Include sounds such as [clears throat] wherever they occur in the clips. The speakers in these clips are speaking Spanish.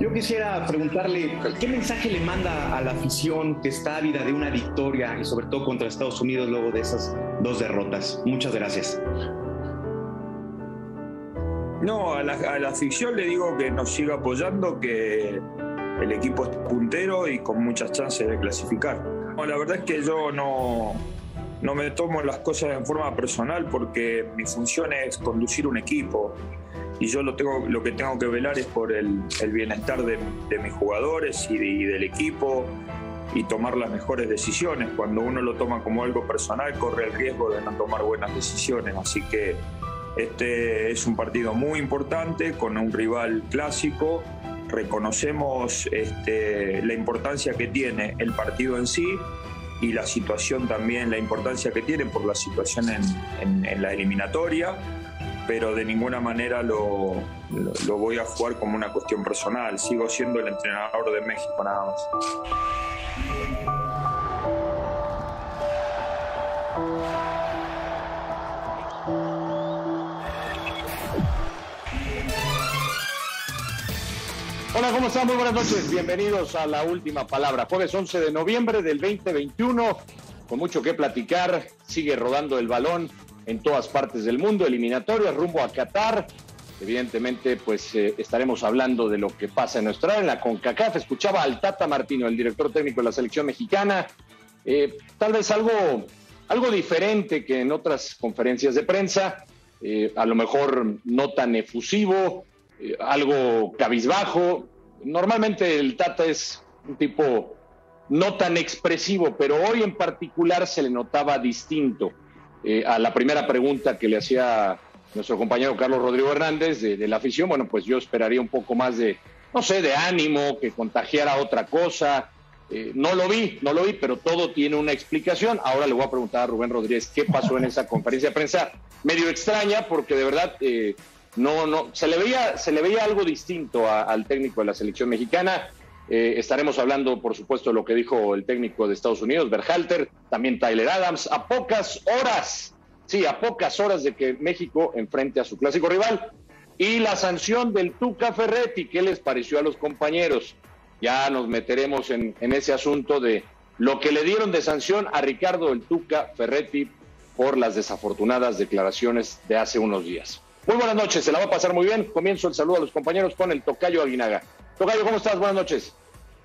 Yo quisiera preguntarle, ¿qué mensaje le manda a la afición que está ávida de una victoria y sobre todo contra Estados Unidos luego de esas dos derrotas? Muchas gracias. No, a la, a la afición le digo que nos siga apoyando, que el equipo es puntero y con muchas chances de clasificar. la verdad es que yo no, no me tomo las cosas en forma personal porque mi función es conducir un equipo y yo lo, tengo, lo que tengo que velar es por el, bienestar de, mis jugadores y, del equipo y tomar las mejores decisiones. Cuando uno lo toma como algo personal corre el riesgo de no tomar buenas decisiones, así que este es un partido muy importante con un rival clásico. Reconocemos este, la importancia que tiene el partido en sí y la situación también, la importancia que tiene por la situación en, la eliminatoria, pero de ninguna manera lo, lo, voy a jugar como una cuestión personal. Sigo siendo el entrenador de México nada más. Hola, ¿cómo están? Muy buenas noches. Bienvenidos a la última palabra. Jueves 11 de noviembre del 2021. Con mucho que platicar. Sigue rodando el balón en todas partes del mundo. Eliminatorias rumbo a Qatar. Evidentemente, pues eh, estaremos hablando de lo que pasa en nuestra en la CONCACAF. Escuchaba al Tata Martino, el director técnico de la selección mexicana. Eh, tal vez algo, algo diferente que en otras conferencias de prensa. Eh, a lo mejor no tan efusivo, algo cabizbajo. Normalmente el Tata es un tipo no tan expresivo, pero hoy en particular se le notaba distinto eh, a la primera pregunta que le hacía nuestro compañero Carlos Rodrigo Hernández de, la afición. Bueno, pues yo esperaría un poco más de, no sé, de ánimo, que contagiara otra cosa. Eh, no lo vi, no lo vi, pero todo tiene una explicación. Ahora le voy a preguntar a Rubén Rodríguez qué pasó en esa conferencia de prensa, medio extraña, porque de verdad no, no, se le veía, se le veía algo distinto al técnico de la selección mexicana. Eh, estaremos hablando, por supuesto, de lo que dijo el técnico de Estados Unidos, Berhalter, también Tyler Adams, a pocas horas, sí, a pocas horas de que México enfrente a su clásico rival. Y la sanción del Tuca Ferretti, ¿qué les pareció a los compañeros? Ya nos meteremos en, ese asunto de lo que le dieron de sanción a Ricardo el Tuca Ferretti por las desafortunadas declaraciones de hace unos días. Muy buenas noches, se la va a pasar muy bien. Comienzo el saludo a los compañeros con el Tocayo Aguinaga. Tocayo, ¿cómo estás? Buenas noches.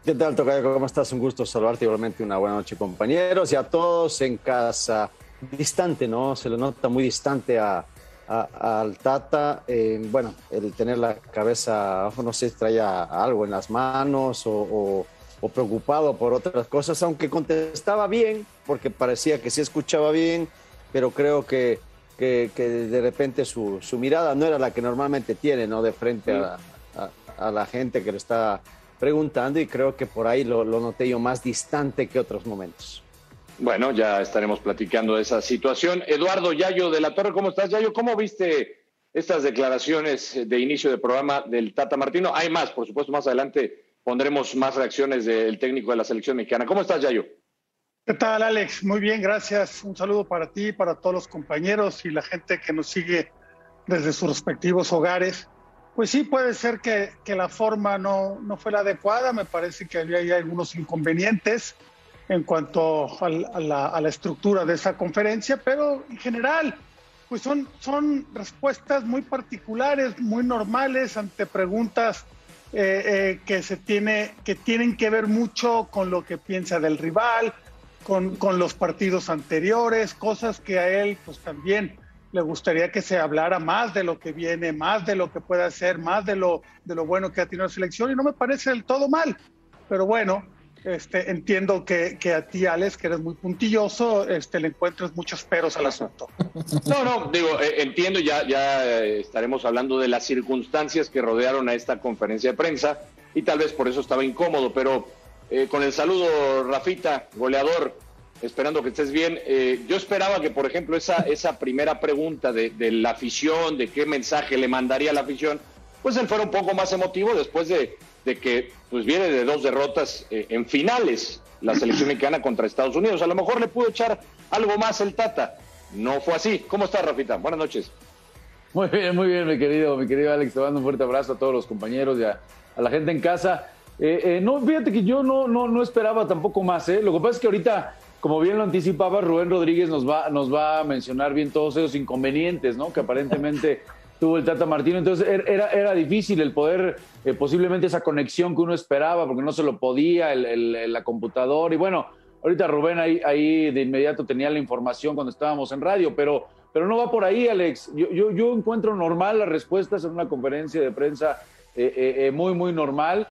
¿Qué tal, Tocayo? ¿Cómo estás? Un gusto saludarte igualmente. Una buena noche, compañeros. Y a todos en casa. Distante, ¿no? Se le nota muy distante a, al Tata. Eh, bueno, el tener la cabeza, no sé, traía algo en las manos o, o preocupado por otras cosas, aunque contestaba bien, porque parecía que sí escuchaba bien, pero creo que que, de repente su, mirada no era la que normalmente tiene, ¿no? De frente a, la gente que le está preguntando y creo que por ahí lo, noté yo más distante que otros momentos. Bueno, ya estaremos platicando de esa situación. Eduardo Yayo de la Torre, ¿cómo estás, Yayo? ¿Cómo viste estas declaraciones de inicio de programa del Tata Martino? Hay más, por supuesto, más adelante pondremos más reacciones del técnico de la selección mexicana. ¿Cómo estás, Yayo? ¿Qué tal, Alex? Muy bien, gracias. Un saludo para ti, para todos los compañeros y la gente que nos sigue desde sus respectivos hogares. Pues sí, puede ser que, la forma no, no, fue la adecuada. Me parece que había algunos inconvenientes en cuanto a, la, estructura de esa conferencia, pero en general, pues son, son respuestas muy particulares, muy normales ante preguntas eh, eh, que, se tiene, que tienen que ver mucho con lo que piensa del rival, con, con, los partidos anteriores, cosas que a él pues también le gustaría que se hablara más de lo que viene, más de lo que puede hacer, más de lo, de lo bueno que ha tenido la selección y no me parece del todo mal. Pero bueno, este, entiendo que, que, a ti, Alex, que eres muy puntilloso, este, le encuentres muchos peros al asunto. No, no, digo, eh, entiendo, ya, ya eh, estaremos hablando de las circunstancias que rodearon a esta conferencia de prensa y tal vez por eso estaba incómodo, pero eh, con el saludo, Rafita, goleador, esperando que estés bien. Eh, yo esperaba que, por ejemplo, esa, esa primera pregunta de, la afición, de qué mensaje le mandaría la afición, pues él fuera un poco más emotivo después de, que pues viene de dos derrotas eh, en finales la [clears throat] selección mexicana contra Estados Unidos. A lo mejor le pudo echar algo más el Tata. No fue así. ¿Cómo estás, Rafita? Buenas noches. Muy bien, muy bien, mi querido, mi querido Alex. Te mando un fuerte abrazo a todos los compañeros y a, a la gente en casa. Eh, no, fíjate que yo no, no, no esperaba tampoco más. ¿eh? Lo que pasa es que ahorita, como bien lo anticipaba, Rubén Rodríguez nos va, nos va a mencionar bien todos esos inconvenientes ¿no? que aparentemente [laughs] tuvo el Tata Martino. Entonces er, era, era difícil el poder, eh, posiblemente esa conexión que uno esperaba, porque no se lo podía, el, el, la computadora. Y bueno, ahorita Rubén ahí, ahí de inmediato tenía la información cuando estábamos en radio, pero, pero no va por ahí, Alex. Yo, yo, yo encuentro normal las respuestas en una conferencia de prensa eh, eh, muy, muy normal.